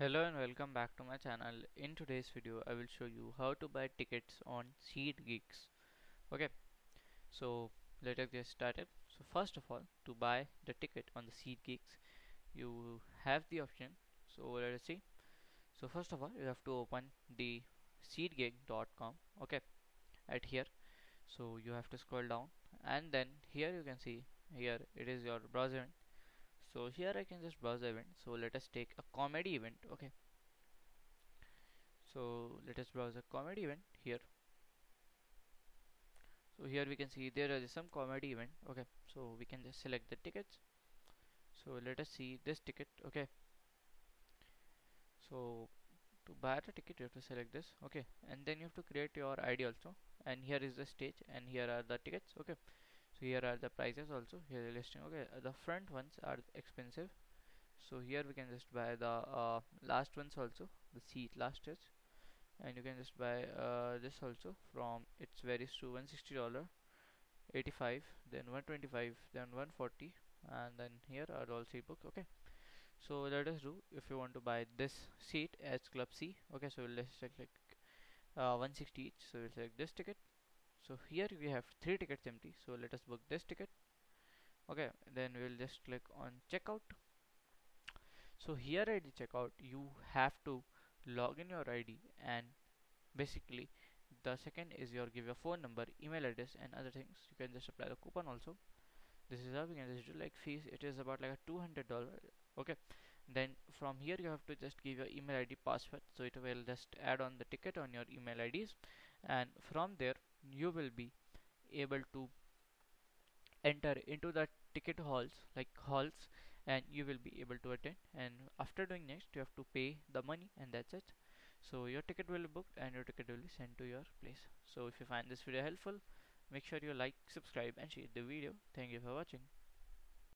Hello and welcome back to my channel. In today's video I will show you how to buy tickets on SeatGeeks. Okay, so let us get started. So first of all to buy the ticket on the SeatGeeks you have the option. So let us see. So first of all you have to open the SeatGeek.com okay at here. So you have to scroll down and then here you can see here it is your browser so here I can just browse the event. So let us take a comedy event okay? So let us browse a comedy event here. So here we can see there is some comedy event okay? So we can just select the tickets. So let us see this ticket okay? So to buy the ticket you have to select this okay? And then you have to create your ID also. And here is the stage and here are the tickets okay so here are the prices also. Here the listing. Okay uh, the front ones are expensive. So here we can just buy the uh, last ones also. The seat last is and you can just buy uh, this also from it's varies to 160 dollar 85 then 125 then 140 and then here are all seat books okay. So let us do if you want to buy this seat as club C okay so let's select like uh, 160 each. So we'll select this ticket so here we have three tickets empty. So let us book this ticket. Okay then we'll just click on checkout. So here at the checkout you have to log in your ID and basically the second is your give your phone number email address and other things. You can just apply the coupon also. This is how we can just do like fees. It is about like a $200 okay? Then from here you have to just give your email id password. So it will just add on the ticket on your email ids and from there you will be able to enter into the ticket halls like halls and you will be able to attend. And after doing next you have to pay the money and that's it. So your ticket will be booked and your ticket will be sent to your place. So if you find this video helpful make sure you like subscribe and share the video. Thank you for watching